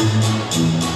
a kid,